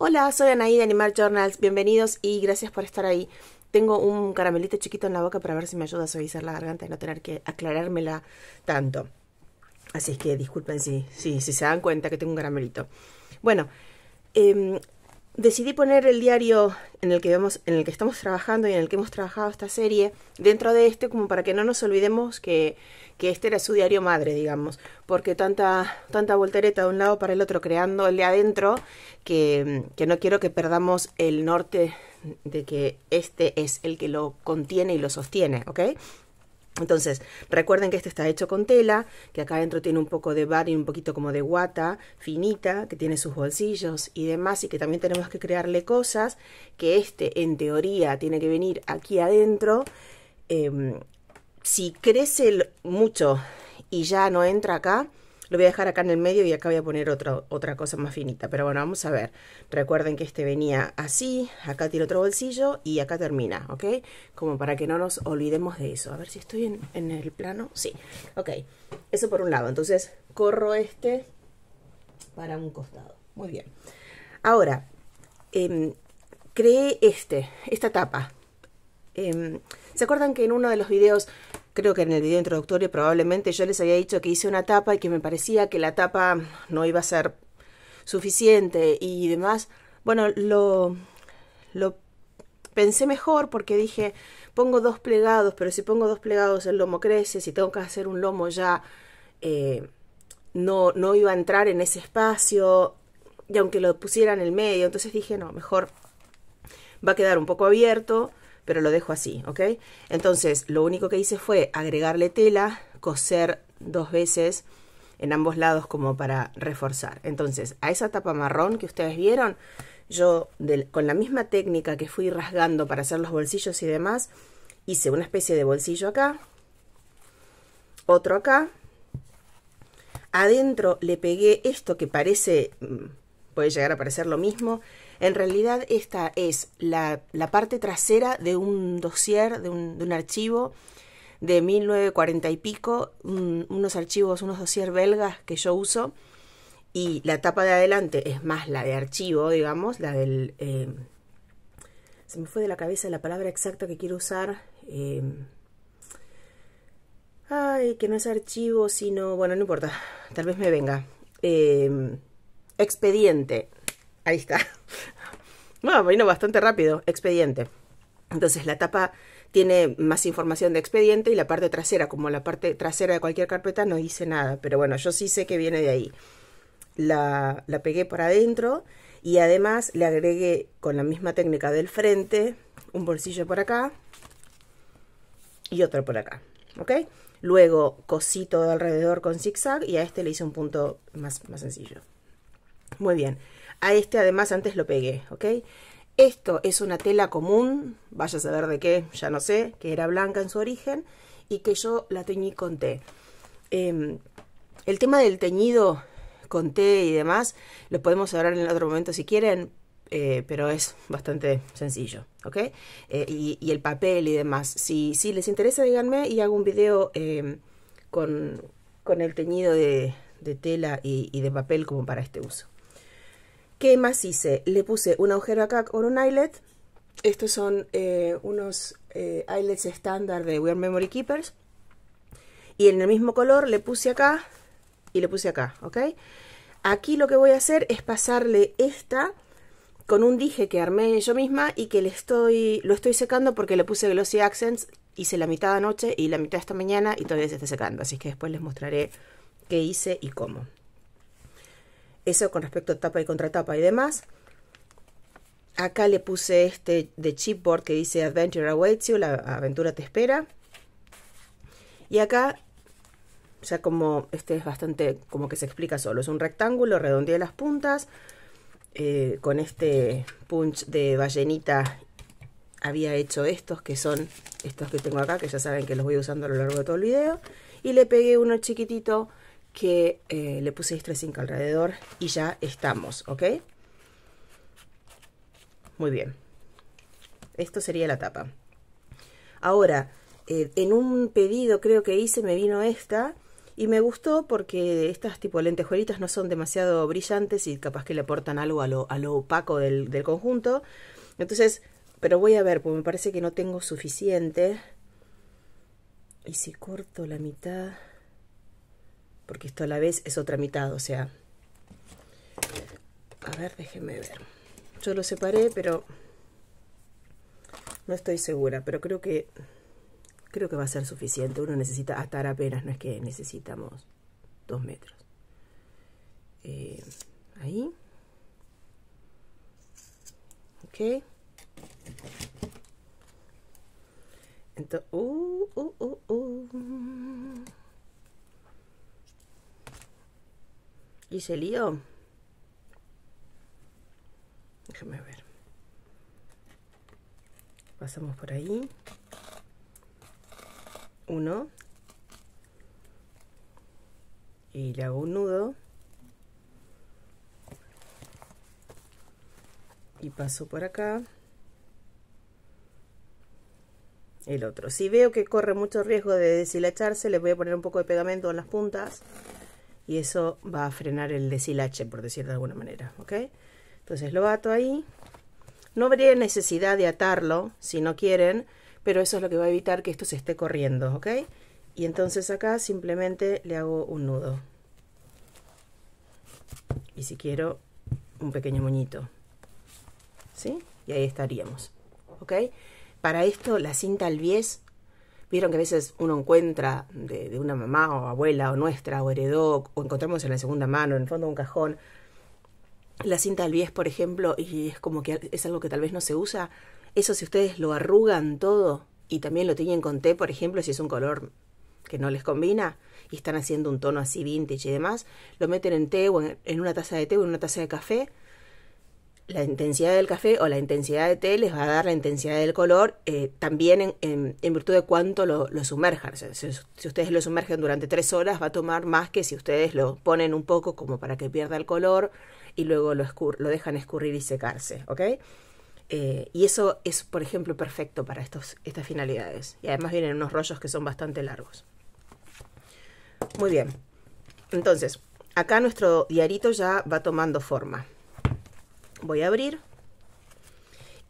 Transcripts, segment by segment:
Hola, soy Anaí de Animal Journals. Bienvenidos y gracias por estar ahí. Tengo un caramelito chiquito en la boca para ver si me ayuda a suavizar la garganta y no tener que aclarármela tanto. Así es que disculpen si, si, si se dan cuenta que tengo un caramelito. Bueno, eh, decidí poner el diario en el que vemos, en el que estamos trabajando y en el que hemos trabajado esta serie dentro de este como para que no nos olvidemos que, que este era su diario madre, digamos, porque tanta, tanta voltereta de un lado para el otro creando el de adentro que, que no quiero que perdamos el norte de que este es el que lo contiene y lo sostiene, ¿ok? Entonces, recuerden que este está hecho con tela, que acá adentro tiene un poco de bar y un poquito como de guata finita, que tiene sus bolsillos y demás, y que también tenemos que crearle cosas, que este en teoría tiene que venir aquí adentro. Eh, si crece mucho y ya no entra acá, lo voy a dejar acá en el medio y acá voy a poner otra, otra cosa más finita. Pero bueno, vamos a ver. Recuerden que este venía así, acá tiene otro bolsillo y acá termina, ¿ok? Como para que no nos olvidemos de eso. A ver si estoy en, en el plano. Sí, ok. Eso por un lado. Entonces, corro este para un costado. Muy bien. Ahora, eh, creé este, esta tapa. Eh, ¿Se acuerdan que en uno de los videos creo que en el video introductorio probablemente yo les había dicho que hice una tapa y que me parecía que la tapa no iba a ser suficiente y demás. Bueno, lo, lo pensé mejor porque dije, pongo dos plegados, pero si pongo dos plegados el lomo crece, si tengo que hacer un lomo ya eh, no, no iba a entrar en ese espacio y aunque lo pusiera en el medio, entonces dije, no, mejor va a quedar un poco abierto pero lo dejo así, ¿ok? Entonces, lo único que hice fue agregarle tela, coser dos veces en ambos lados como para reforzar. Entonces, a esa tapa marrón que ustedes vieron, yo con la misma técnica que fui rasgando para hacer los bolsillos y demás, hice una especie de bolsillo acá, otro acá, adentro le pegué esto que parece, mm, puede llegar a parecer lo mismo, en realidad esta es la, parte trasera de un dossier, de un, de un, archivo de 1940 y pico, un, unos archivos, unos dossier belgas que yo uso. Y la tapa de adelante es más la de archivo, digamos, la del... Eh, se me fue de la cabeza la palabra exacta que quiero usar. Eh, ay, que no es archivo, sino... Bueno, no importa, tal vez me venga. Eh, expediente. Ahí está. Bueno, vino bastante rápido. Expediente. Entonces la tapa tiene más información de expediente y la parte trasera, como la parte trasera de cualquier carpeta, no dice nada. Pero bueno, yo sí sé que viene de ahí. La, la pegué por adentro y además le agregué con la misma técnica del frente un bolsillo por acá y otro por acá. ¿Ok? Luego cosí todo alrededor con zigzag y a este le hice un punto más, más sencillo. Muy bien. A este además antes lo pegué, ¿ok? Esto es una tela común, vaya a saber de qué, ya no sé, que era blanca en su origen y que yo la teñí con té. Eh, el tema del teñido con té y demás lo podemos hablar en otro momento si quieren, eh, pero es bastante sencillo, ¿ok? Eh, y, el papel y demás. Si, si, les interesa, díganme y hago un video eh, con, con, el teñido de, de tela y de papel como para este uso. ¿Qué más hice? Le puse un agujero acá con un eyelet. Estos son eh, unos eh, eyelets estándar de Wear Memory Keepers. Y en el mismo color le puse acá y le puse acá, ¿ok? Aquí lo que voy a hacer es pasarle esta con un dije que armé yo misma y que le estoy, lo estoy secando porque le puse Glossy Accents. Hice la mitad anoche y la mitad esta mañana y todavía se está secando. Así que después les mostraré qué hice y cómo. Eso con respecto a tapa y contratapa y demás. Acá le puse este de chipboard que dice Adventure Awaits You, la aventura te espera. Y acá, ya como este es bastante, como que se explica solo, es un rectángulo, redondeé las puntas. Eh, con este punch de ballenita había hecho estos, que son estos que tengo acá, que ya saben que los voy usando a lo largo de todo el video. Y le pegué uno chiquitito que eh, le puse distressing alrededor y ya estamos, ¿ok? Muy bien. Esto sería la tapa. Ahora, eh, en un pedido creo que hice me vino esta Y me gustó porque estas tipo lentejuelitas no son demasiado brillantes y capaz que le aportan algo a lo, opaco del, del conjunto. Entonces, pero voy a ver, porque me parece que no tengo suficiente. Y si corto la mitad, porque esto a la vez es otra mitad, o sea... A ver, déjenme ver. Yo lo separé, pero no estoy segura, pero creo que creo que va a ser suficiente. Uno necesita atar apenas, no es que necesitamos dos metros. Eh, ahí. Ok. Entonces, uh, uh, uh, ¿Y se lío? Déjame ver. Pasamos por ahí. Uno. Y le hago un nudo. Y paso por acá. El otro. Si veo que corre mucho riesgo de deshilacharse, le voy a poner un poco de pegamento en las puntas. Y eso va a frenar el deshilache, por decir de alguna manera. ¿Ok? Entonces lo ato ahí. No habría necesidad de atarlo si no quieren, pero eso es lo que va a evitar que esto se esté corriendo, ¿ok? Y entonces acá simplemente le hago un nudo. Y si quiero, un pequeño moñito. ¿Sí? Y ahí estaríamos, ¿ok? Para esto la cinta al bies, vieron que a veces uno encuentra de, de, una mamá o abuela o nuestra o heredó o encontramos en la segunda mano, en el fondo de un cajón, la cinta al bies, por ejemplo, y es como que es algo que tal vez no se usa, eso si ustedes lo arrugan todo y también lo tienen con té, por ejemplo, si es un color que no les combina y están haciendo un tono así vintage y demás, lo meten en té o en, una taza de té o en una taza de café. La intensidad del café o la intensidad de té les va a dar la intensidad del color eh, también en, virtud de cuánto lo, lo sumerjan. si, ustedes lo sumergen durante tres horas va a tomar más que si ustedes lo ponen un poco como para que pierda el color y luego lo, lo dejan escurrir y secarse. Eh, y eso es, por ejemplo, perfecto para estos, estas finalidades. Y además vienen unos rollos que son bastante largos. Muy bien. Entonces, acá nuestro diarito ya va tomando forma. Voy a abrir.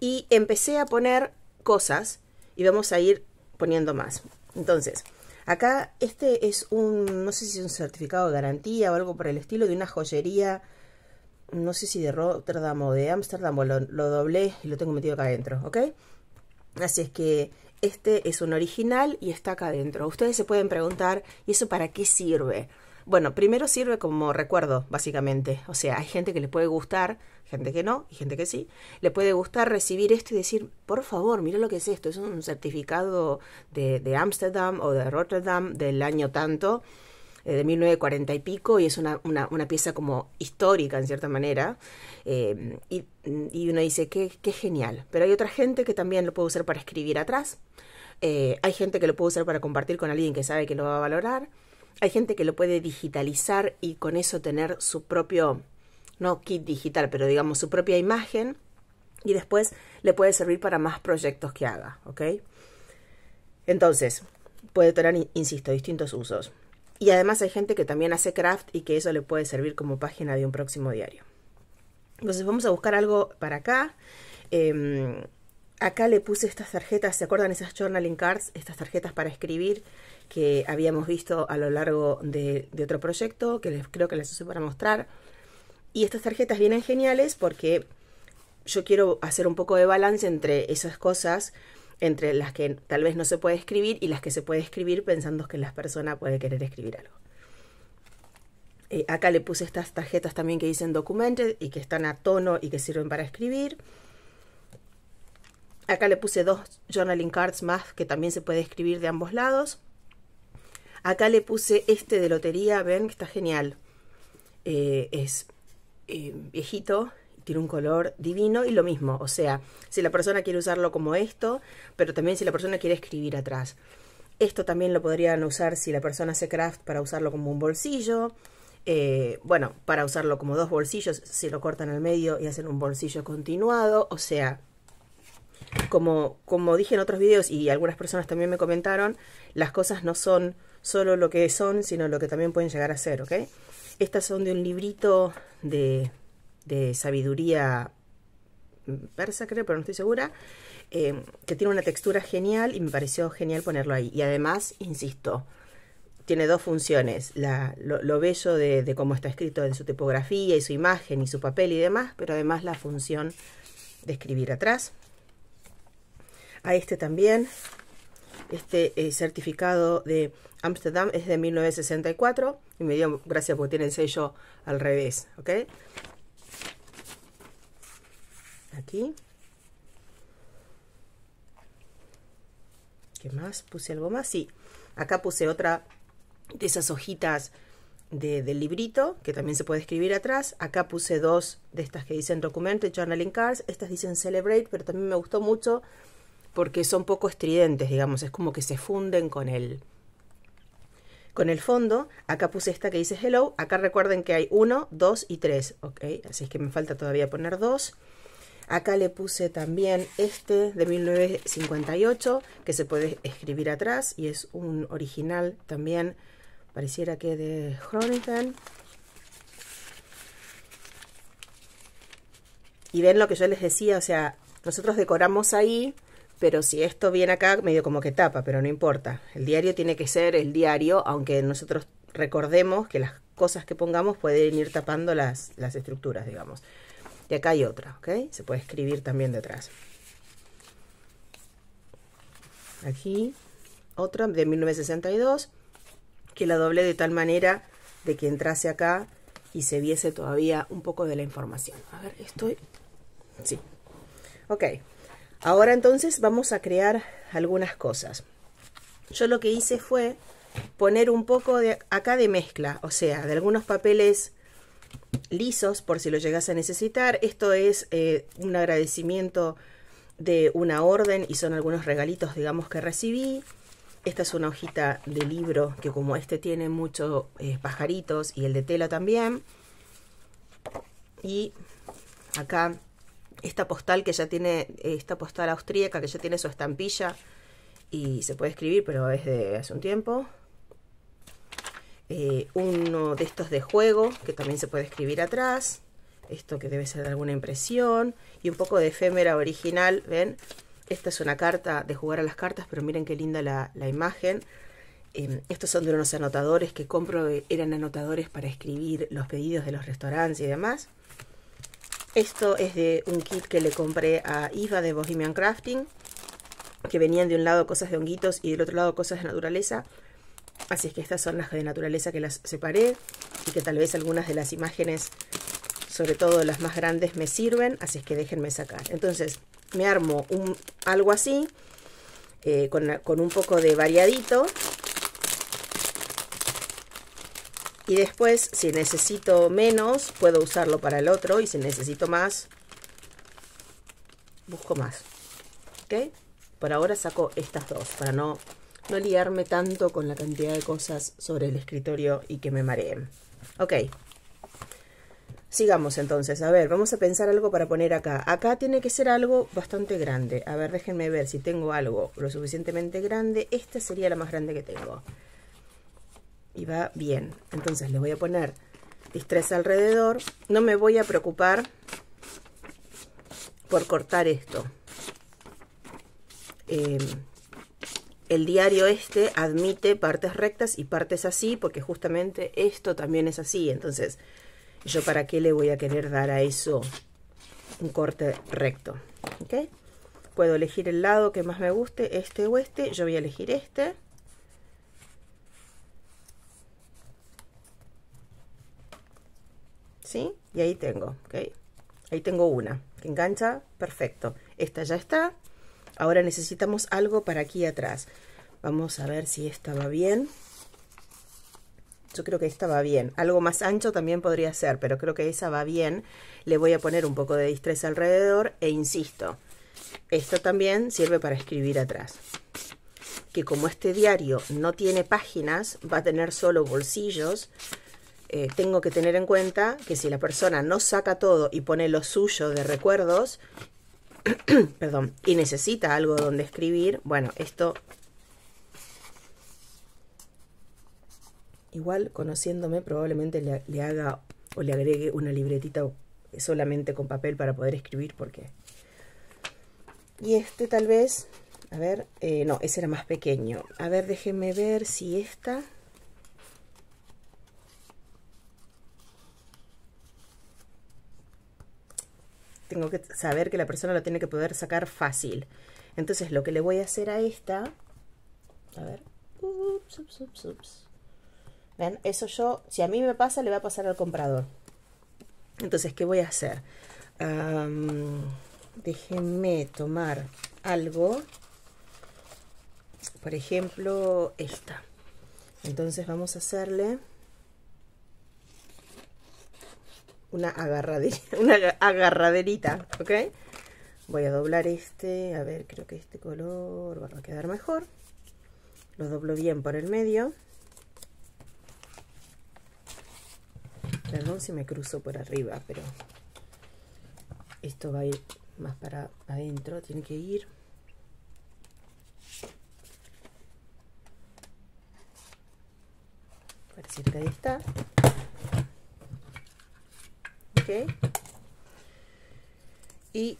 Y empecé a poner cosas y vamos a ir poniendo más. Entonces, acá este es un, no sé si es un certificado de garantía o algo por el estilo de una joyería no sé si de Rotterdam o de Ámsterdam, lo, lo doblé y lo tengo metido acá adentro, ¿ok? Así es que este es un original y está acá adentro. Ustedes se pueden preguntar, ¿y eso para qué sirve? Bueno, primero sirve como recuerdo, básicamente. O sea, hay gente que le puede gustar, gente que no, y gente que sí. Le puede gustar recibir esto y decir, por favor, mira lo que es esto. Es un certificado de Ámsterdam o de Rotterdam del año tanto eh, de 1940 y pico y es una, una, una, pieza como histórica en cierta manera. Eh, y, y, uno dice, qué, qué, genial. Pero hay otra gente que también lo puede usar para escribir atrás. Eh, hay gente que lo puede usar para compartir con alguien que sabe que lo va a valorar. Hay gente que lo puede digitalizar y con eso tener su propio, no kit digital, pero digamos su propia imagen. Y después le puede servir para más proyectos que haga, ¿ok? Entonces, puede tener, insisto, distintos usos. Y además hay gente que también hace craft y que eso le puede servir como página de un próximo diario. Entonces vamos a buscar algo para acá. Eh, acá le puse estas tarjetas, ¿se acuerdan esas journaling cards? Estas tarjetas para escribir que habíamos visto a lo largo de, otro proyecto, que creo que les usé para mostrar. Y estas tarjetas vienen geniales porque yo quiero hacer un poco de balance entre esas cosas entre las que tal vez no se puede escribir y las que se puede escribir pensando que la persona puede querer escribir algo. Eh, acá le puse estas tarjetas también que dicen documented y que están a tono y que sirven para escribir. Acá le puse dos journaling cards más que también se puede escribir de ambos lados. Acá le puse este de lotería, ven que está genial. Eh, es eh, viejito tiene un color divino y lo mismo, o sea, si la persona quiere usarlo como esto, pero también si la persona quiere escribir atrás. Esto también lo podrían usar si la persona hace craft para usarlo como un bolsillo. Eh, bueno, para usarlo como dos bolsillos, si lo cortan al medio y hacen un bolsillo continuado. O sea, como, como dije en otros videos y algunas personas también me comentaron, las cosas no son solo lo que son, sino lo que también pueden llegar a ser, ¿ok? Estas son de un librito de, de sabiduría persa, creo, pero no estoy segura, eh, que tiene una textura genial y me pareció genial ponerlo ahí. Y además, insisto, tiene dos funciones, la, lo, bello de, de, cómo está escrito en su tipografía y su imagen y su papel y demás, pero además la función de escribir atrás. A este también, este eh, certificado de Amsterdam es de 1964 y me dio gracias porque tiene el sello al revés, ¿ok? Aquí. ¿Qué más? ¿Puse algo más? Sí. Acá puse otra de esas hojitas de, del librito, que también se puede escribir atrás. Acá puse dos de estas que dicen Documented Journaling Cards. Estas dicen Celebrate, pero también me gustó mucho porque son poco estridentes, digamos. Es como que se funden con el, con el fondo. Acá puse esta que dice Hello. Acá recuerden que hay uno, dos y tres. Ok, así es que me falta todavía poner dos. Acá le puse también este de 1958 que se puede escribir atrás y es un original también, pareciera que de Groningen. Y ven lo que yo les decía, o sea, nosotros decoramos ahí, pero si esto viene acá, medio como que tapa, pero no importa. El diario tiene que ser el diario, aunque nosotros recordemos que las cosas que pongamos pueden ir tapando las, las estructuras, digamos. Y acá hay otra, ¿ok? Se puede escribir también detrás. Aquí otra de 1962, que la doblé de tal manera de que entrase acá y se viese todavía un poco de la información. A ver, estoy... Sí. Ok. Ahora entonces vamos a crear algunas cosas. Yo lo que hice fue poner un poco de acá de mezcla, o sea, de algunos papeles lisos por si lo llegas a necesitar. Esto es eh, un agradecimiento de una orden y son algunos regalitos, digamos, que recibí. Esta es una hojita de libro que como este tiene muchos eh, pajaritos y el de tela también. Y acá esta postal que ya tiene, esta postal austríaca que ya tiene su estampilla y se puede escribir, pero es de hace un tiempo. Eh, uno de estos de juego, que también se puede escribir atrás, esto que debe ser de alguna impresión, y un poco de efémera original, ¿ven? Esta es una carta de jugar a las cartas, pero miren qué linda la, imagen. Em, estos son de unos anotadores que compro, eran anotadores para escribir los pedidos de los restaurantes y demás. Esto es de un kit que le compré a Iva de Bohemian Crafting, que venían de un lado cosas de honguitos y del otro lado cosas de naturaleza. Así es que estas son las de naturaleza que las separé y que tal vez algunas de las imágenes, sobre todo las más grandes, me sirven. Así es que déjenme sacar. Entonces me armo un, algo así, eh, con, con un poco de variadito. Y después, si necesito menos, puedo usarlo para el otro. Y si necesito más, busco más. ¿Ok? Por ahora saco estas dos, para no no liarme tanto con la cantidad de cosas sobre el escritorio y que me mareen. Ok. Sigamos entonces. A ver, vamos a pensar algo para poner acá. Acá tiene que ser algo bastante grande. A ver, déjenme ver si tengo algo lo suficientemente grande. Esta sería la más grande que tengo. Y va bien. Entonces le voy a poner distress alrededor. No me voy a preocupar por cortar esto. Eh, el diario este admite partes rectas y partes así, porque justamente esto también es así. Entonces, ¿yo para qué le voy a querer dar a eso un corte recto? Puedo elegir el lado que más me guste, este o este. Yo voy a elegir este. ¿Sí? Y ahí tengo, ¿ok? Ahí tengo una que engancha, perfecto. Esta ya está. Ahora necesitamos algo para aquí atrás. Vamos a ver si esta va bien. Yo creo que esta va bien. Algo más ancho también podría ser, pero creo que esa va bien. Le voy a poner un poco de distress alrededor e insisto, esto también sirve para escribir atrás. Que como este diario no tiene páginas, va a tener solo bolsillos, eh, tengo que tener en cuenta que si la persona no saca todo y pone lo suyo de recuerdos, perdón, y necesita algo donde escribir, bueno, esto Igual, conociéndome, probablemente le, haga o le agregue una libretita solamente con papel para poder escribir porque... Y este tal vez, a ver, eh, no, ese era más pequeño. A ver, déjenme ver si esta... Tengo que saber que la persona lo tiene que poder sacar fácil. Entonces lo que le voy a hacer a esta... A ver. Ups, ups, ups, ups. ¿Ven? Eso yo, si a mí me pasa, le va a pasar al comprador. Entonces, ¿qué voy a hacer? déjenme tomar algo. Por ejemplo, esta. Entonces vamos a hacerle una agarraderita, una agarraderita, ¿ok? Voy a doblar este, a ver, creo que este color va a quedar mejor. Lo doblo bien por el medio. Perdón si me cruzo por arriba, pero esto va a ir más para adentro, tiene que ir. Parece que ahí está. Y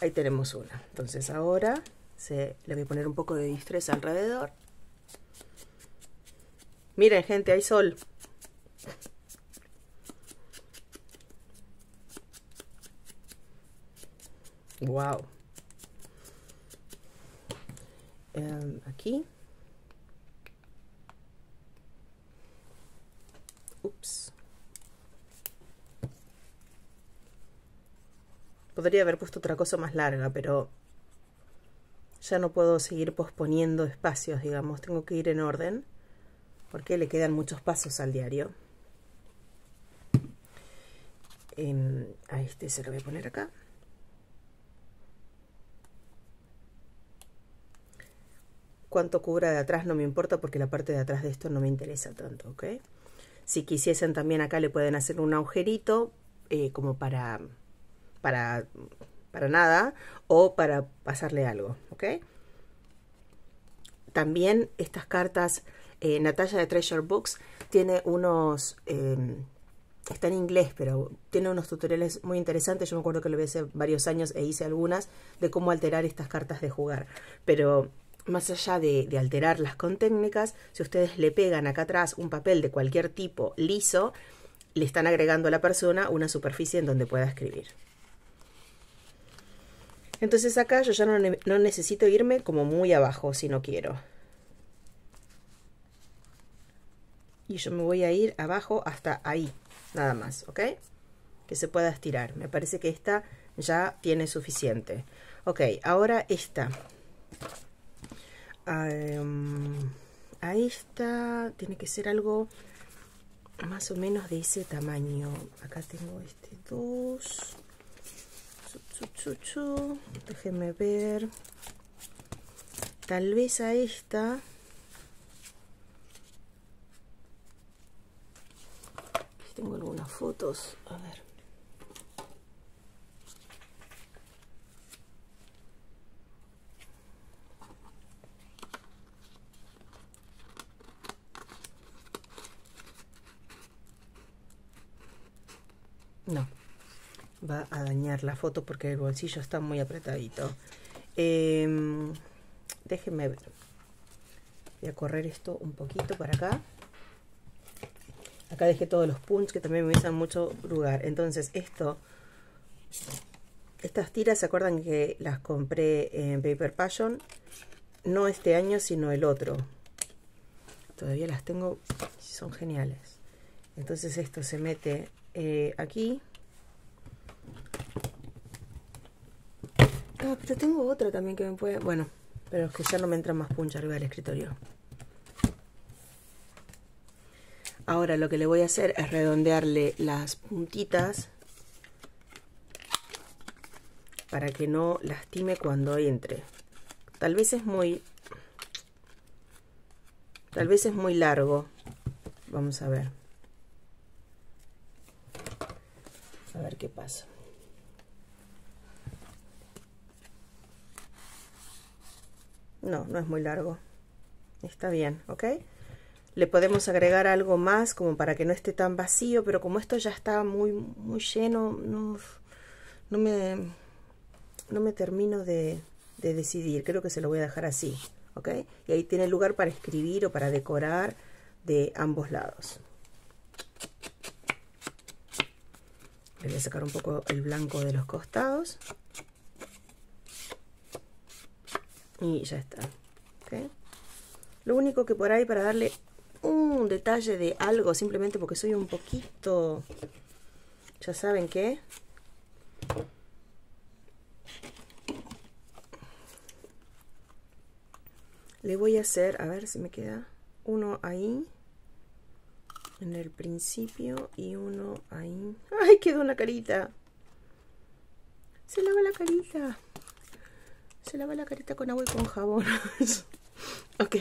ahí tenemos una. Entonces ahora se, le voy a poner un poco de distrés alrededor. Miren gente, hay sol. Wow. Em, aquí. Ups. Podría haber puesto otra cosa más larga, pero ya no puedo seguir posponiendo espacios, digamos. Tengo que ir en orden porque le quedan muchos pasos al diario. Em, a este se lo voy a poner acá. cuánto cubra de atrás no me importa porque la parte de atrás de esto no me interesa tanto, ¿ok? Si quisiesen también acá le pueden hacer un agujerito eh, como para, para, para nada o para pasarle algo, ¿ok? También estas cartas, eh, Natalia de Treasure Books tiene unos, em, está en inglés, pero tiene unos tutoriales muy interesantes. Yo me acuerdo que lo vi hace varios años e hice algunas de cómo alterar estas cartas de jugar. Pero más allá de, alterarlas con técnicas, si ustedes le pegan acá atrás un papel de cualquier tipo liso, le están agregando a la persona una superficie en donde pueda escribir. Entonces acá yo ya no, necesito irme como muy abajo si no quiero. Y yo me voy a ir abajo hasta ahí, nada más, ¿ok? Que se pueda estirar. Me parece que esta ya tiene suficiente. Ok, ahora esta. Um, ahí está, tiene que ser algo más o menos de ese tamaño. Acá tengo este 2. Déjenme ver. Tal vez a esta. tengo algunas fotos. A ver. No, va a dañar la foto porque el bolsillo está muy apretadito. Em, déjenme ver. Voy a correr esto un poquito para acá. Acá dejé todos los punts que también me usan mucho lugar. Entonces esto, estas tiras, ¿se acuerdan que las compré en Paper Passion? No este año, sino el otro. Todavía las tengo, son geniales. Entonces esto se mete eh, aquí. Pero tengo otra también que me puede... Bueno, pero es que ya no me entra más puncha arriba del escritorio. Ahora lo que le voy a hacer es redondearle las puntitas para que no lastime cuando entre. Tal vez es muy... Tal vez es muy largo. Vamos a ver. A ver qué pasa. No, no es muy largo. Está bien, ¿ok? Le podemos agregar algo más como para que no esté tan vacío, pero como esto ya está muy, muy lleno, no, no, me, no me termino de, de decidir. Creo que se lo voy a dejar así, ¿ok? Y ahí tiene lugar para escribir o para decorar de ambos lados. Le voy a sacar un poco el blanco de los costados. Y ya está. Lo único que por ahí para darle un detalle de algo, simplemente porque soy un poquito... Ya saben qué. Le voy a hacer, a ver si me queda uno ahí en el principio y uno ahí. ¡Ay, quedó una carita! Se lava la carita. Se lava la carita con agua y con jabón. ok,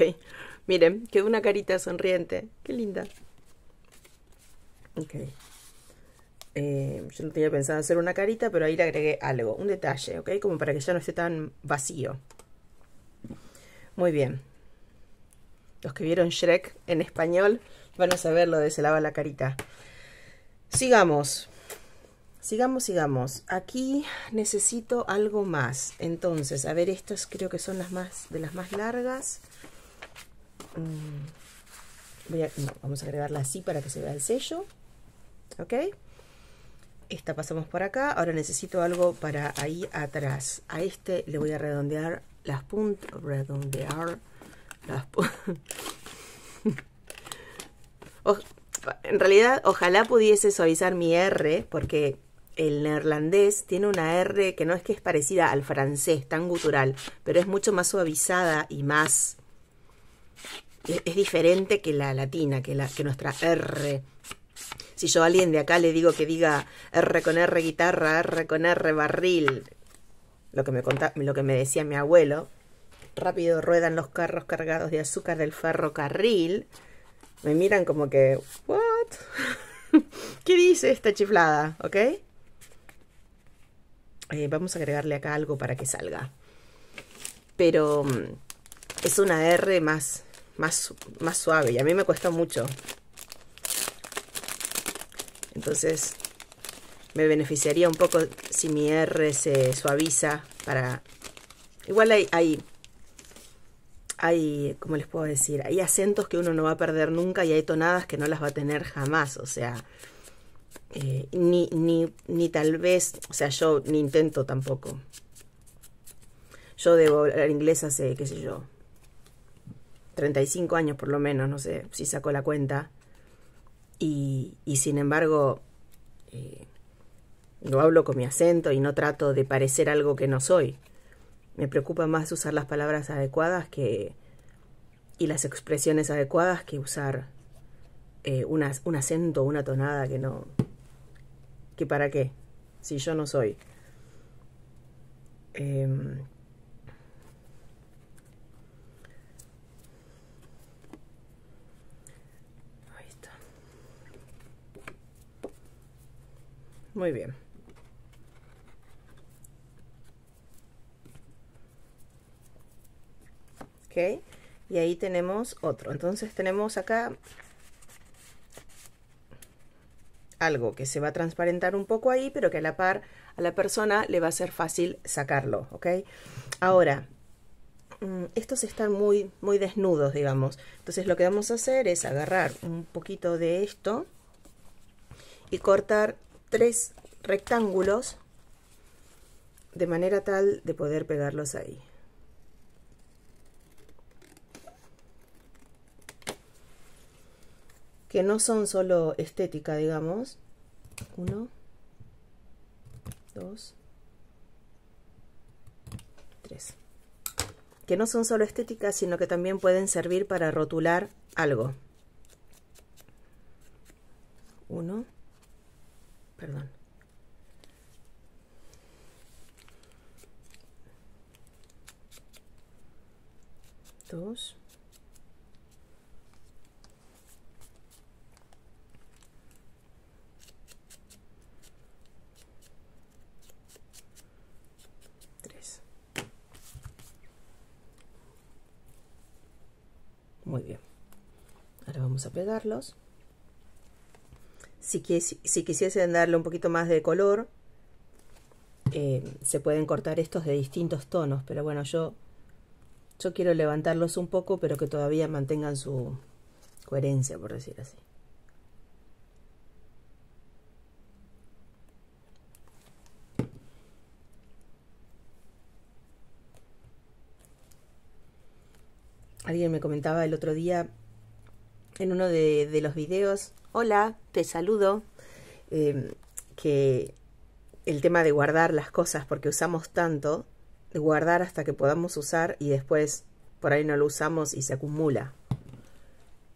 miren, quedó una carita sonriente. Qué linda. Ok. Eh, yo no tenía pensado hacer una carita, pero ahí le agregué algo, un detalle, ¿ok? Como para que ya no esté tan vacío. Muy bien. Los que vieron Shrek en español van a saber lo de se lava la carita. Sigamos. Sigamos, sigamos. Aquí necesito algo más. Entonces, a ver, estas creo que son las más de las más largas. Mm, voy a, vamos a agregarla así para que se vea el sello. ¿Ok? Esta pasamos por acá. Ahora necesito algo para ahí atrás. A este le voy a redondear las puntas. Redondear las puntas. en realidad, ojalá pudiese suavizar mi R, porque el neerlandés tiene una R que no es que es parecida al francés, tan gutural, pero es mucho más suavizada y más... Es, diferente que la latina, que, la, que nuestra R. Si yo a alguien de acá le digo que diga R con R guitarra, R con R barril, lo que me, lo que me decía mi abuelo, rápido ruedan los carros cargados de azúcar del ferrocarril, me miran como que, ¿what? ¿Qué dice esta chiflada? ¿Ok? Eh, vamos a agregarle acá algo para que salga. Pero mm, es una R más, más, más suave y a mí me cuesta mucho. Entonces me beneficiaría un poco si mi R se suaviza para... Igual hay, hay hay, ¿cómo les puedo decir? Hay acentos que uno no va a perder nunca y hay tonadas que no las va a tener jamás. O sea, eh, ni, ni, ni tal vez, o sea, yo ni intento tampoco. Yo debo hablar inglés hace, qué sé yo, 35 años por lo menos, no sé si saco la cuenta. Y, y sin embargo, eh, no hablo con mi acento y no trato de parecer algo que no soy. Me preocupa más usar las palabras adecuadas que y las expresiones adecuadas que usar eh, un acento, una tonada que no... que para qué, si yo no soy. Em, ahí está. Muy bien. ¿ok? Y ahí tenemos otro. Entonces tenemos acá algo que se va a transparentar un poco ahí, pero que a la par a la persona le va a ser fácil sacarlo, ¿ok? Ahora, mm, estos están muy, muy desnudos, digamos. Entonces lo que vamos a hacer es agarrar un poquito de esto y cortar tres rectángulos de manera tal de poder pegarlos ahí. Que no son solo estética, digamos. Uno, dos, tres. Que no son solo estéticas, sino que también pueden servir para rotular algo. Uno, perdón. Dos. Ahora vamos a pegarlos. Si, si quisiesen darle un poquito más de color, eh, se pueden cortar estos de distintos tonos, pero bueno, yo, yo quiero levantarlos un poco, pero que todavía mantengan su coherencia, por decir así. Alguien me comentaba el otro día en uno de, los videos, hola, te saludo, eh, que el tema de guardar las cosas porque usamos tanto, de guardar hasta que podamos usar y después por ahí no lo usamos y se acumula.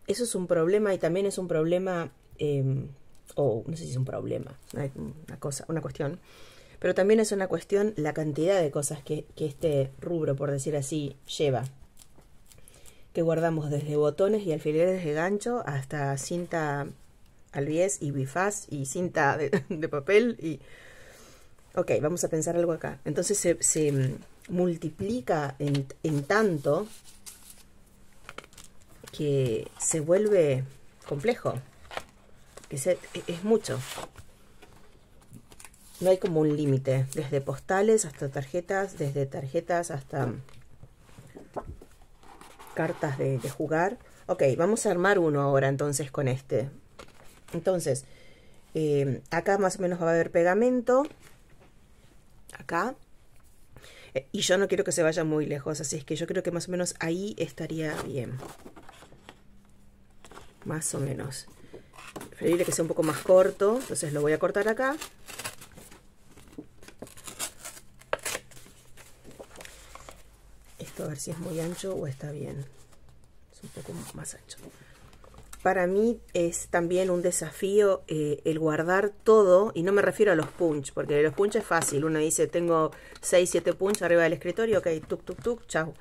Eso es un problema y también es un problema, em, o no sé si es un problema, una cosa, una cuestión, pero también es una cuestión la cantidad de cosas que este rubro, por decir así, lleva. Que guardamos desde botones y alfileres de gancho hasta cinta albies y bifaz y cinta de, papel y Ok, vamos a pensar algo acá. Entonces se, multiplica en, tanto que se vuelve complejo. Que es mucho. No hay como un límite. Desde postales hasta tarjetas, desde tarjetas hasta cartas de, jugar. Ok, vamos a armar uno ahora entonces con este. Entonces, eh, acá más o menos va a haber pegamento acá. Eh, y yo no quiero que se vaya muy lejos, así es que yo creo que más o menos ahí estaría bien. Más o menos. Preferible que sea un poco más corto, entonces lo voy a cortar acá. A ver si es muy ancho o está bien. Es un poco más ancho para mí es también un desafío eh, el guardar todo, y no me refiero a los punch, porque los punch es fácil. Uno dice, tengo 6, 7 punch arriba del escritorio, ok, tuk, tuk, tuk, chao.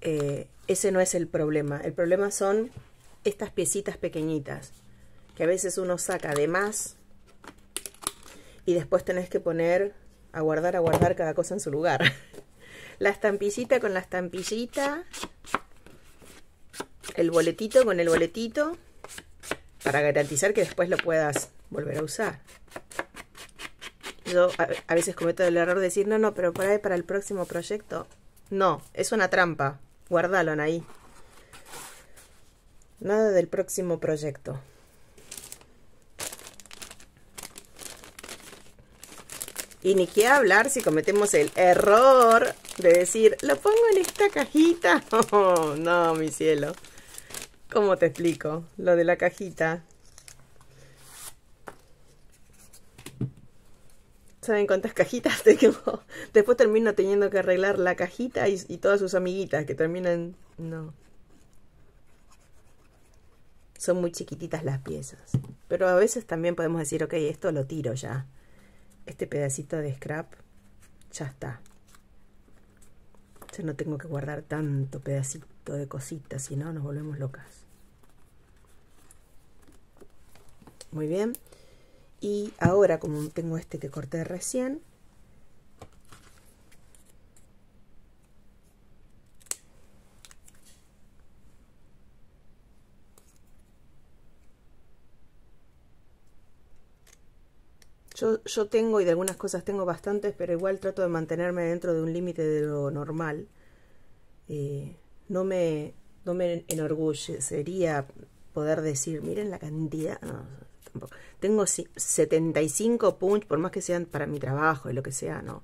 Eh, ese no es el problema. El problema son estas piecitas pequeñitas, que a veces uno saca de más y después tenés que poner a guardar, a guardar cada cosa en su lugar. la estampillita con la estampillita, el boletito con el boletito para garantizar que después lo puedas volver a usar. Yo a, veces cometo el error de decir, no, no, pero por ahí para el próximo proyecto. No, es una trampa. Guárdalo ahí. Nada del próximo proyecto. Y ni qué hablar si cometemos el error de decir, lo pongo en esta cajita. Oh, no, mi cielo. ¿Cómo te explico? Lo de la cajita. ¿Saben cuántas cajitas tengo? Después termino teniendo que arreglar la cajita y, todas sus amiguitas que terminan... No. Son muy chiquititas las piezas. Pero a veces también podemos decir, ok, esto lo tiro ya. Este pedacito de scrap ya está. Ya no tengo que guardar tanto pedacito de cositas, si no nos volvemos locas. Muy bien. Y ahora, como tengo este que corté recién, Yo, yo, tengo, y de algunas cosas tengo bastantes, pero igual trato de mantenerme dentro de un límite de lo normal. Eh, no, me, no me enorgullecería poder decir, miren la cantidad. Tengo 75 punch, por más que sean para mi trabajo y lo que sea, no.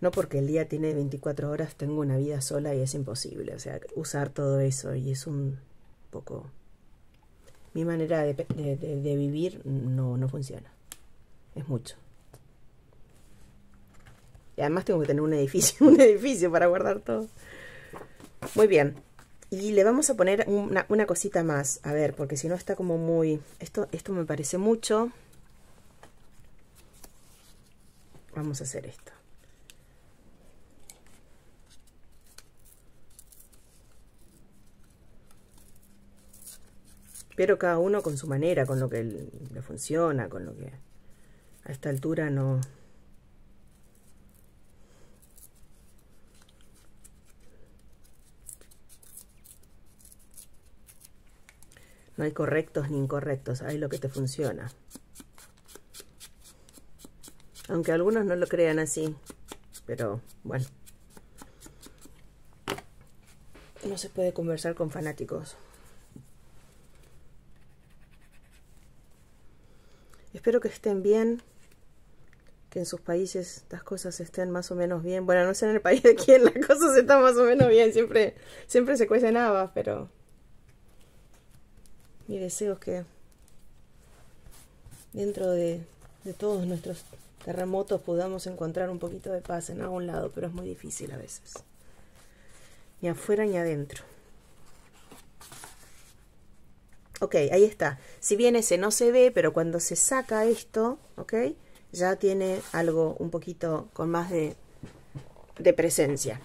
No porque el día tiene 24 horas, tengo una vida sola y es imposible. O sea, usar todo eso y es un poco... Mi manera de, de vivir no, no funciona. Es mucho. Y además tengo que tener un edificio, un edificio para guardar todo. Muy bien. Y le vamos a poner una, cosita más, a ver, porque si no está como muy... Esto, esto me parece mucho. Vamos a hacer esto. Pero cada uno con su manera, con lo que le funciona, con lo que a esta altura no, No hay correctos ni incorrectos, hay lo que te funciona. Aunque algunos no lo crean así, pero bueno. No se puede conversar con fanáticos. Espero que estén bien, que en sus países las cosas estén más o menos bien. Bueno, no sé en el país de quién las cosas están más o menos bien, siempre, siempre se cuecen habas, pero mi deseo es que dentro de, de todos nuestros terremotos podamos encontrar un poquito de paz en algún lado, pero es muy difícil a veces. Ni afuera ni adentro. Ok, ahí está. Si bien ese no se ve, pero cuando se saca esto, ok, ya tiene algo un poquito con más de, de presencia.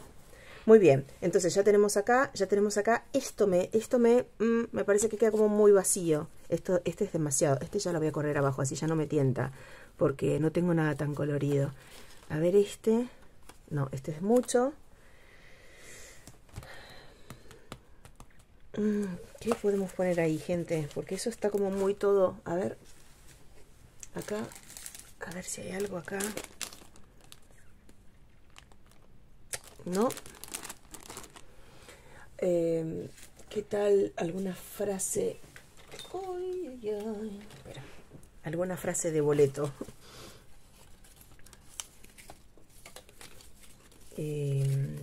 Muy bien, entonces ya tenemos acá, ya tenemos acá, esto me, esto me, mm, me parece que queda como muy vacío. Esto, este es demasiado, este ya lo voy a correr abajo, así ya no me tienta, porque no tengo nada tan colorido. A ver este, no, este es mucho. Mm, ¿Qué podemos poner ahí, gente? Porque eso está como muy todo. A ver, acá, a ver si hay algo acá. No. Eh, ¿Qué tal alguna frase? Espera. Alguna frase de boleto. Eh,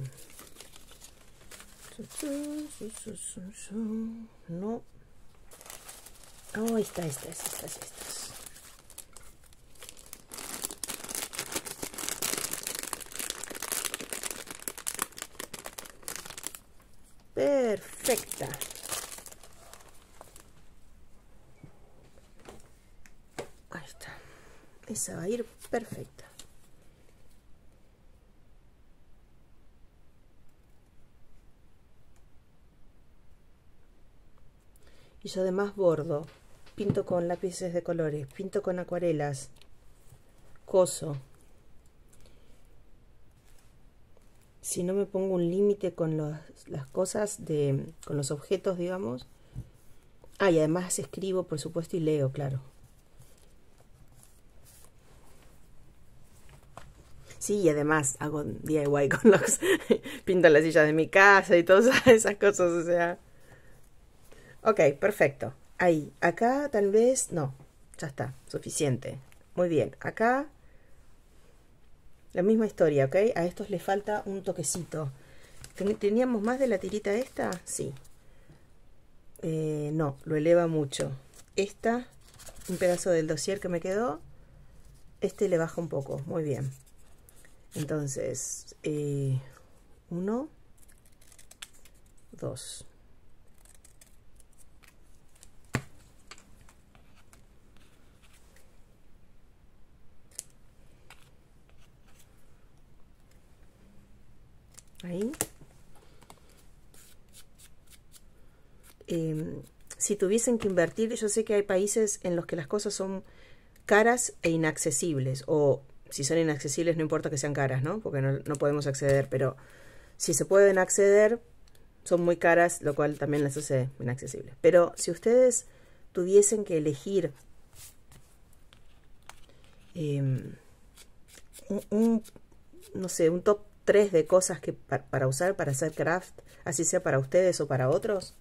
no. Oh, está, esta, esta, esta. Perfecta. Ahí está. Esa va a ir perfecta. Y yo además bordo, pinto con lápices de colores, pinto con acuarelas, coso. Si no me pongo un límite con las cosas, de, con los objetos, digamos. Ah, y además escribo, por supuesto, y leo, claro. Sí, y además hago DIY con los... pinto las sillas de mi casa y todas esas cosas, o sea... Ok, perfecto. Ahí. Acá tal vez... No, ya está. Suficiente. Muy bien. Acá... La misma historia, ¿ok? A estos les falta un toquecito. ¿Teníamos más de la tirita esta? Sí. Eh, no, lo eleva mucho. Esta, un pedazo del dossier que me quedó. Este le baja un poco. Muy bien. Entonces, eh, uno, dos. Ahí. Em, si tuviesen que invertir, yo sé que hay países en los que las cosas son caras e inaccesibles, o si son inaccesibles no importa que sean caras, ¿no? Porque no, no podemos acceder, pero si se pueden acceder, son muy caras, lo cual también las hace inaccesibles. Pero si ustedes tuviesen que elegir em, un, no sé, un top tres de cosas que para usar para hacer craft, así sea para ustedes o para otros,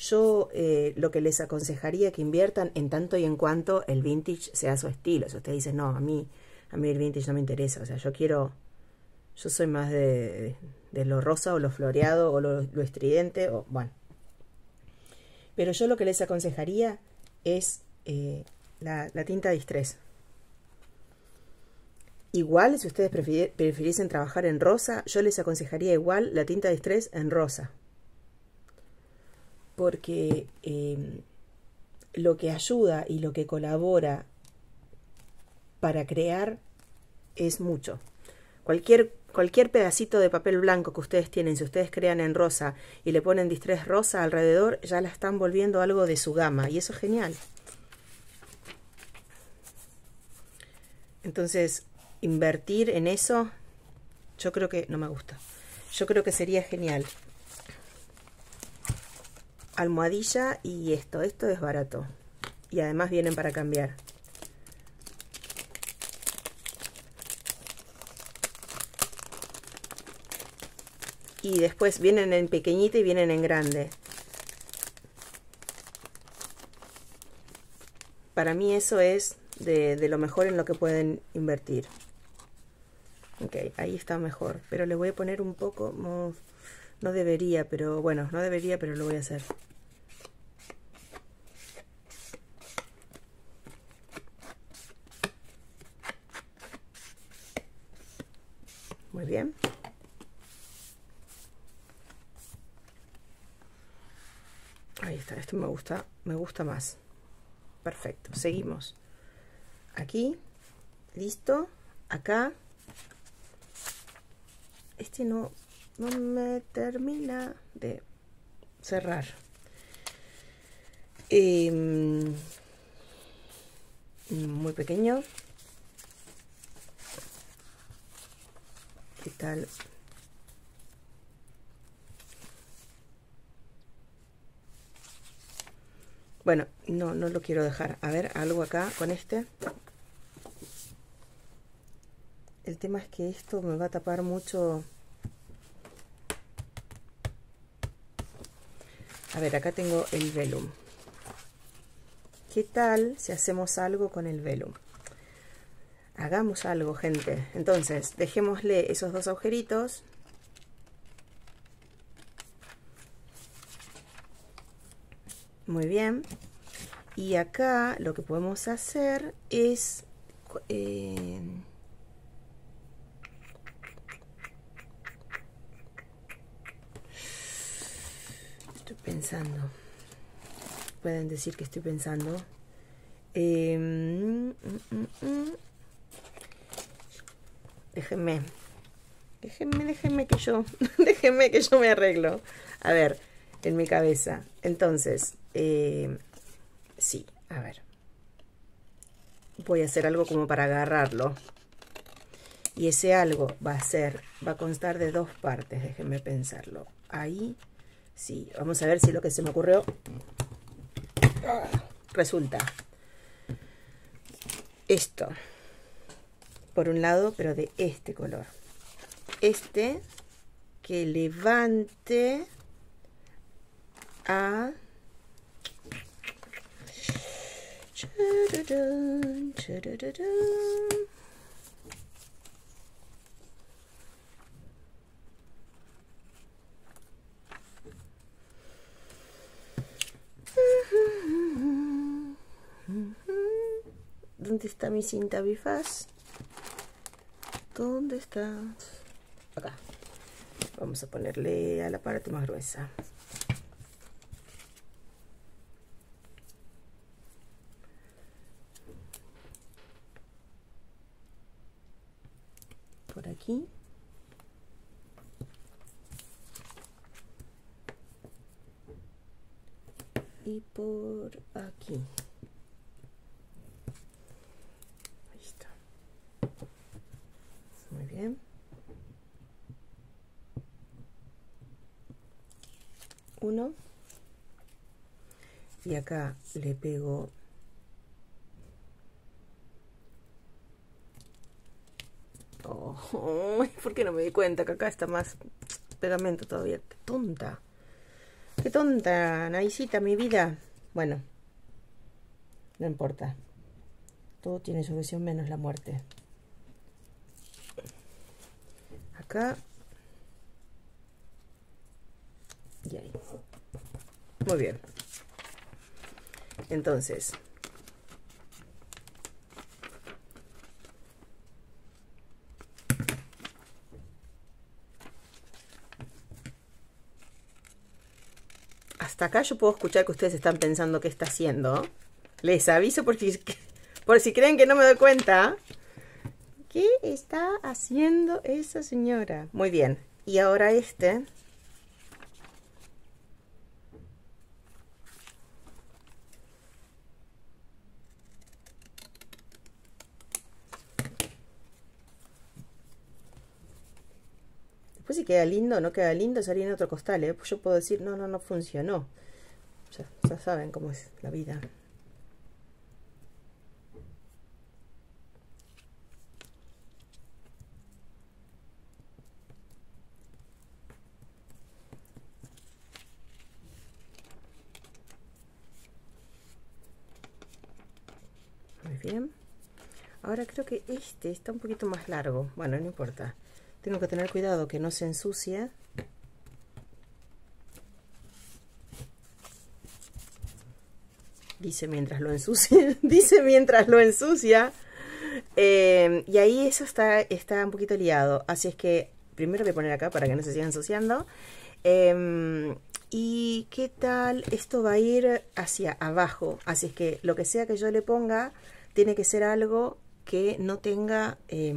yo eh, lo que les aconsejaría que inviertan en tanto y en cuanto el vintage sea su estilo. Si ustedes dicen, no, a mí, a mí el vintage no me interesa, o sea, yo quiero, yo soy más de, de, lo rosa o lo floreado o lo, estridente, o bueno. Pero yo lo que les aconsejaría es eh, la, la tinta Distress. Igual, si ustedes prefiriesen trabajar en rosa, yo les aconsejaría igual la tinta de estrés en rosa. Porque em, lo que ayuda y lo que colabora para crear es mucho. Cualquier, cualquier pedacito de papel blanco que ustedes tienen, si ustedes crean en rosa y le ponen distrés rosa alrededor, ya la están volviendo algo de su gama. Y eso es genial. Entonces, invertir en eso, yo creo que no me gusta. Yo creo que sería genial. almohadilla y esto. Esto es barato. Y además vienen para cambiar. Y después vienen en pequeñita y vienen en grande. Para mí eso es de, de lo mejor en lo que pueden invertir. Ok, ahí está mejor. Pero le voy a poner un poco... No, no debería, pero bueno, no debería, pero lo voy a hacer. Muy bien. Ahí está, esto me gusta, me gusta más. Perfecto, seguimos. Aquí, listo, acá. No, no me termina de cerrar. Em, muy pequeño. ¿Qué tal? Bueno, no, no lo quiero dejar. A ver, algo acá con este. El tema es que esto me va a tapar mucho... Ver, acá tengo el velum. ¿Qué tal si hacemos algo con el velum? Hagamos algo, gente. Entonces, dejémosle esos dos agujeritos. Muy bien. Y acá lo que podemos hacer es... Eh, estoy pensando. Pueden decir que estoy pensando. Eh, mm, mm, mm, déjenme. Déjenme, déjenme que yo... déjenme que yo me arreglo. A ver, en mi cabeza. Entonces, eh, sí, a ver. Voy a hacer algo como para agarrarlo. Y ese algo va a ser, va a constar de dos partes, déjenme pensarlo. Ahí, sí, vamos a ver si lo que se me ocurrió resulta. Esto, por un lado, pero de este color. Este que levante a ¿Dónde está mi cinta bifaz? ¿Dónde está? Acá. Vamos a ponerle a la parte más gruesa. por aquí y por aquí ahí está muy bien uno y acá le pego ¿Por qué no me di cuenta que acá está más pegamento todavía? ¡Qué tonta! ¡Qué tonta, Naisita, mi vida! Bueno, no importa. Todo tiene solución menos la muerte. Acá. Y ahí. Muy bien. Entonces, acá yo puedo escuchar que ustedes están pensando qué está haciendo. Les aviso por si, por si creen que no me doy cuenta. ¿Qué está haciendo esa señora? Muy bien. Y ahora este si queda lindo no queda lindo, salía en otro costal. ¿eh? Yo puedo decir, no, no, no funcionó. ya, ya saben cómo es la vida. Muy bien. Ahora creo que este está un poquito más largo. Bueno, no importa. Tengo que tener cuidado que no se ensucie. Dice mientras lo ensucia. Dice mientras lo ensucia. Eh, y ahí eso está, está un poquito liado. Así es que primero voy a poner acá para que no se siga ensuciando. Eh, y qué tal, esto va a ir hacia abajo. Así es que lo que sea que yo le ponga tiene que ser algo que no tenga... Eh,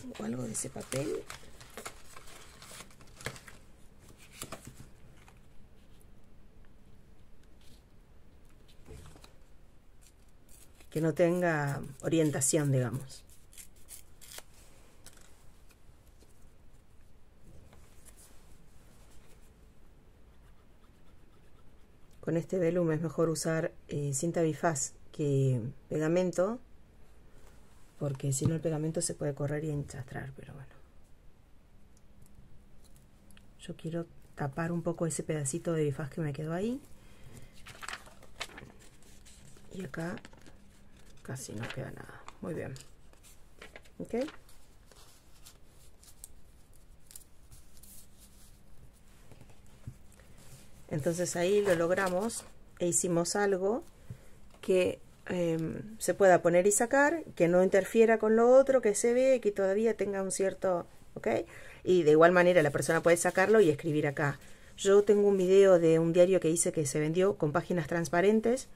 tengo algo de ese papel. Que no tenga orientación, digamos. Con este velum es mejor usar eh, cinta bifaz que pegamento, porque si no el pegamento se puede correr y enchastrar, pero bueno. Yo quiero tapar un poco ese pedacito de bifaz que me quedó ahí. Y acá casi no queda nada. Muy bien. ¿Ok? Entonces ahí lo logramos e hicimos algo que eh, se pueda poner y sacar, que no interfiera con lo otro, que se ve, que todavía tenga un cierto, ¿ok? Y de igual manera la persona puede sacarlo y escribir acá. Yo tengo un video de un diario que hice que se vendió con páginas transparentes,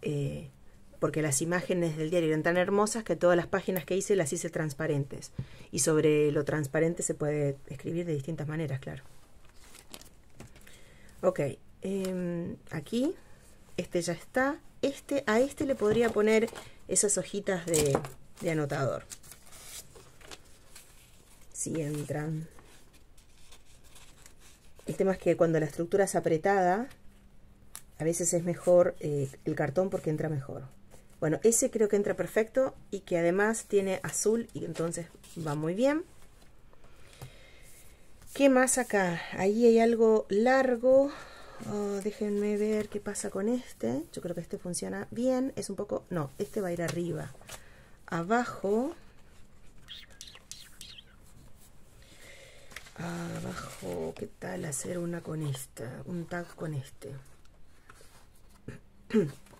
eh, porque las imágenes del diario eran tan hermosas que todas las páginas que hice las hice transparentes. Y sobre lo transparente se puede escribir de distintas maneras, claro. Ok, eh, aquí, este ya está. Este, a este le podría poner esas hojitas de, de anotador. Si entran. El tema es que cuando la estructura es apretada, a veces es mejor eh, el cartón porque entra mejor. Bueno, ese creo que entra perfecto y que además tiene azul y entonces va muy bien. ¿Qué más acá? Ahí hay algo largo. Oh, déjenme ver qué pasa con este. Yo creo que este funciona bien. Es un poco... No, este va a ir arriba. Abajo... Abajo, ¿qué tal hacer una con esta? Un tag con este.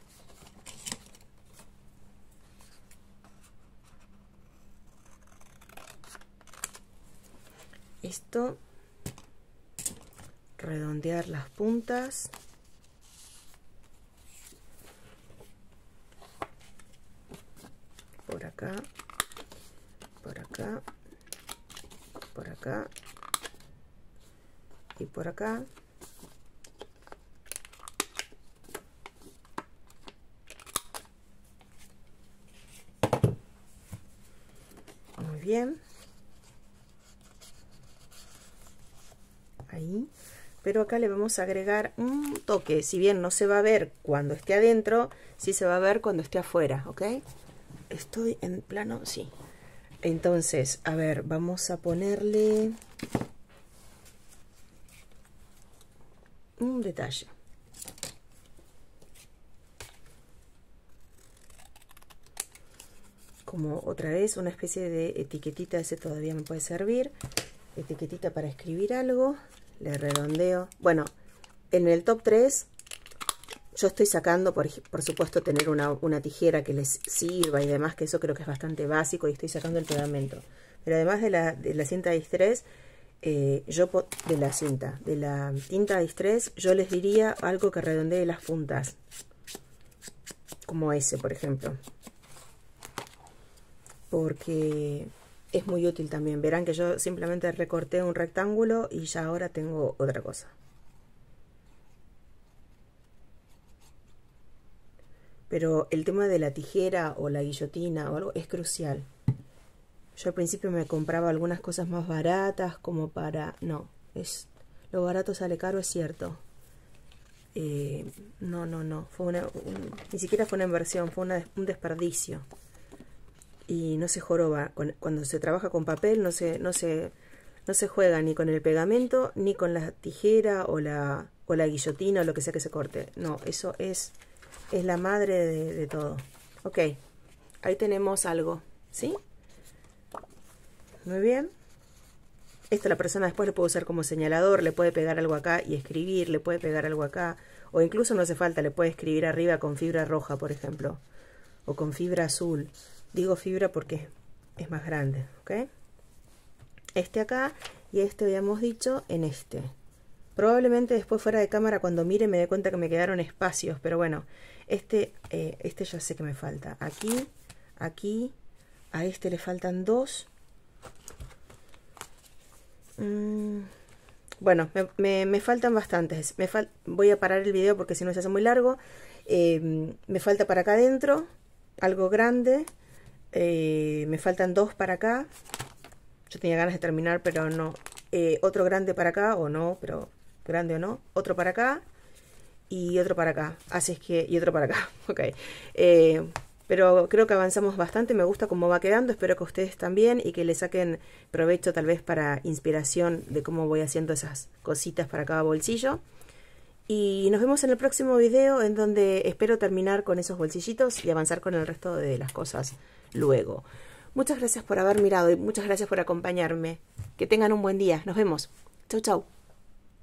Esto, redondear las puntas. Por acá, por acá, por acá y por acá. Muy bien. Ahí. Pero acá le vamos a agregar un toque. Si bien no se va a ver cuando esté adentro, sí se va a ver cuando esté afuera, ¿ok? Estoy en plano, sí. Entonces, a ver, vamos a ponerle un detalle. Como otra vez una especie de etiquetita, ese todavía me puede servir. Etiquetita para escribir algo. Le redondeo. Bueno, en el top 3 yo estoy sacando, por, por supuesto, tener una, una, tijera que les sirva y demás, que eso creo que es bastante básico y estoy sacando el pegamento. Pero además de la, de la cinta de estrés, eh, yo de la cinta, de la tinta de estrés, yo les diría algo que redondee las puntas. Como ese, por ejemplo. Porque es muy útil también. Verán que yo simplemente recorté un rectángulo y ya ahora tengo otra cosa. Pero el tema de la tijera o la guillotina o algo es crucial. Yo al principio me compraba algunas cosas más baratas como para... No, es lo barato sale caro, es cierto. Eh, no, no, no, fue una, ni siquiera fue una inversión, fue un desperdicio. Y no se joroba. Cuando se trabaja con papel no se, no se, no se juega ni con el pegamento, ni con la tijera o la, o la guillotina o lo que sea que se corte. No, eso es, es la madre de, de todo. Ok, ahí tenemos algo, ¿sí? Muy bien. Esto la persona después lo puede usar como señalador, le puede pegar algo acá y escribir, le puede pegar algo acá, o incluso no hace falta, le puede escribir arriba con fibra roja, por ejemplo, o con fibra azul. Digo fibra porque es más grande, ¿ok? Este acá y este habíamos dicho en este. Probablemente después fuera de cámara cuando mire me dé cuenta que me quedaron espacios, pero bueno, este, eh, este ya sé que me falta. Aquí, aquí, a este le faltan dos Mm, bueno, me, faltan bastantes. Me voy a parar el video porque si no se hace muy largo. Em, me falta para acá adentro, algo grande. Eh, me faltan dos para acá. Yo tenía ganas de terminar, pero no. Eh, otro grande para acá, o no, pero grande o no. Otro para acá y otro para acá. Así es que, y otro para acá. Ok. Eh, pero creo que avanzamos bastante, me gusta cómo va quedando, espero que ustedes también y que le saquen provecho tal vez para inspiración de cómo voy haciendo esas cositas para cada bolsillo. Y nos vemos en el próximo video en donde espero terminar con esos bolsillitos y avanzar con el resto de las cosas luego. Muchas gracias por haber mirado y muchas gracias por acompañarme. Que tengan un buen día. Nos vemos. Chau, chau.